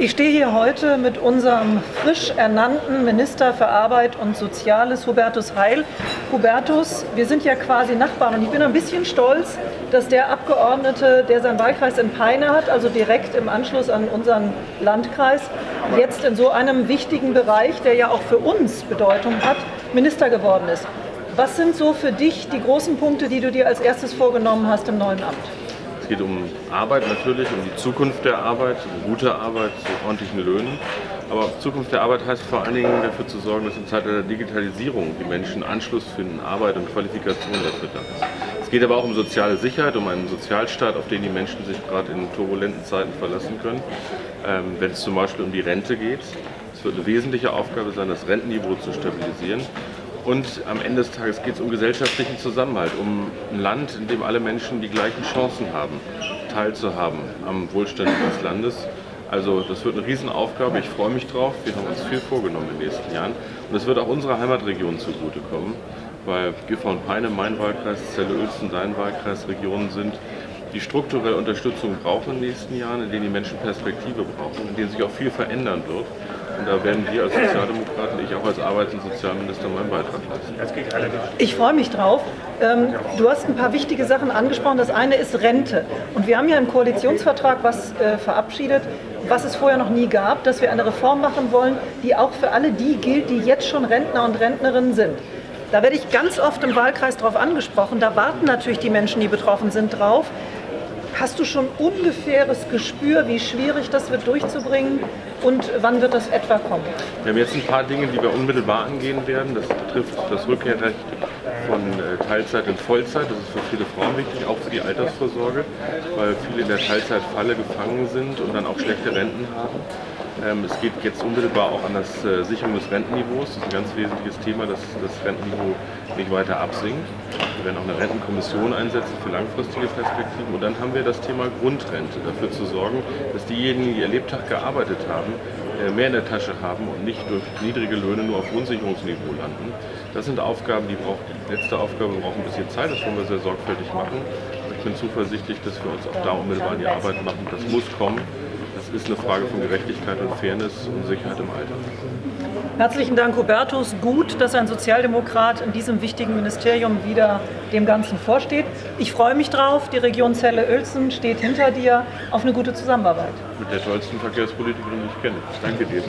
Ich stehe hier heute mit unserem frisch ernannten Minister für Arbeit und Soziales, Hubertus Heil. Hubertus, wir sind ja quasi Nachbarn und ich bin ein bisschen stolz, dass der Abgeordnete, der seinen Wahlkreis in Peine hat, also direkt im Anschluss an unseren Landkreis, jetzt in so einem wichtigen Bereich, der ja auch für uns Bedeutung hat, Minister geworden ist. Was sind so für dich die großen Punkte, die du dir als erstes vorgenommen hast im neuen Amt? Es geht um Arbeit natürlich, um die Zukunft der Arbeit, um gute Arbeit zu ordentlichen Löhnen. Aber Zukunft der Arbeit heißt vor allen Dingen dafür zu sorgen, dass im Zeitalter der Digitalisierung die Menschen Anschluss finden, Arbeit und Qualifikation dafür da ist. Es geht aber auch um soziale Sicherheit, um einen Sozialstaat, auf den die Menschen sich gerade in turbulenten Zeiten verlassen können. Ähm, wenn es zum Beispiel um die Rente geht, es wird eine wesentliche Aufgabe sein, das Rentenniveau zu stabilisieren. Und am Ende des Tages geht es um gesellschaftlichen Zusammenhalt, um ein Land, in dem alle Menschen die gleichen Chancen haben, teilzuhaben am Wohlstand des Landes. Also das wird eine Riesenaufgabe, ich freue mich drauf. Wir haben uns viel vorgenommen in den nächsten Jahren. Und es wird auch unserer Heimatregion zugutekommen, weil Gifhorn und Peine, mein Wahlkreis, Celle-Uelzen, dein Wahlkreis, Regionen sind, die strukturelle Unterstützung brauchen in den nächsten Jahren, in denen die Menschen Perspektive brauchen, in denen sich auch viel verändern wird. Und da werden wir als Sozialdemokraten, ich auch als Arbeits- und Sozialminister meinen Beitrag leisten. Ich freue mich drauf. Ähm, du hast ein paar wichtige Sachen angesprochen. Das eine ist Rente. Und wir haben ja im Koalitionsvertrag was äh, verabschiedet, was es vorher noch nie gab, dass wir eine Reform machen wollen, die auch für alle die gilt, die jetzt schon Rentner und Rentnerinnen sind. Da werde ich ganz oft im Wahlkreis darauf angesprochen. Da warten natürlich die Menschen, die betroffen sind, drauf. Hast du schon ungefähres Gespür, wie schwierig das wird durchzubringen und wann wird das etwa kommen? Wir haben jetzt ein paar Dinge, die wir unmittelbar angehen werden. Das betrifft das Rückkehrrecht von äh, Teilzeit in Vollzeit. Das ist für viele Frauen wichtig, auch für die Altersvorsorge, weil viele in der Teilzeitfalle gefangen sind und dann auch schlechte Renten haben. Ähm, es geht jetzt unmittelbar auch an das äh, Sicherung des Rentenniveaus. Das ist ein ganz wesentliches Thema, dass das Rentenniveau nicht weiter absinkt. Wir werden auch eine Rentenkommission einsetzen für langfristige Perspektiven. Und dann haben wir das Thema Grundrente, dafür zu sorgen, dass diejenigen, die ihr Lebtag gearbeitet haben, äh, mehr in der Tasche haben und nicht durch niedrige Löhne nur auf Grundsicherungsniveau landen. Das sind Aufgaben, die brauchen, die letzte Aufgabe braucht ein bisschen Zeit, das wollen wir sehr sorgfältig machen. Ich bin zuversichtlich, dass wir uns auch da unmittelbar an die Arbeit machen. Das muss kommen. Ist eine Frage von Gerechtigkeit und Fairness und Sicherheit im Alter. Herzlichen Dank, Hubertus. Gut, dass ein Sozialdemokrat in diesem wichtigen Ministerium wieder dem Ganzen vorsteht. Ich freue mich drauf. Die Region Celle-Uelzen steht hinter dir auf eine gute Zusammenarbeit. Mit der tollsten Verkehrspolitikerin, die ich kenne. Danke dir.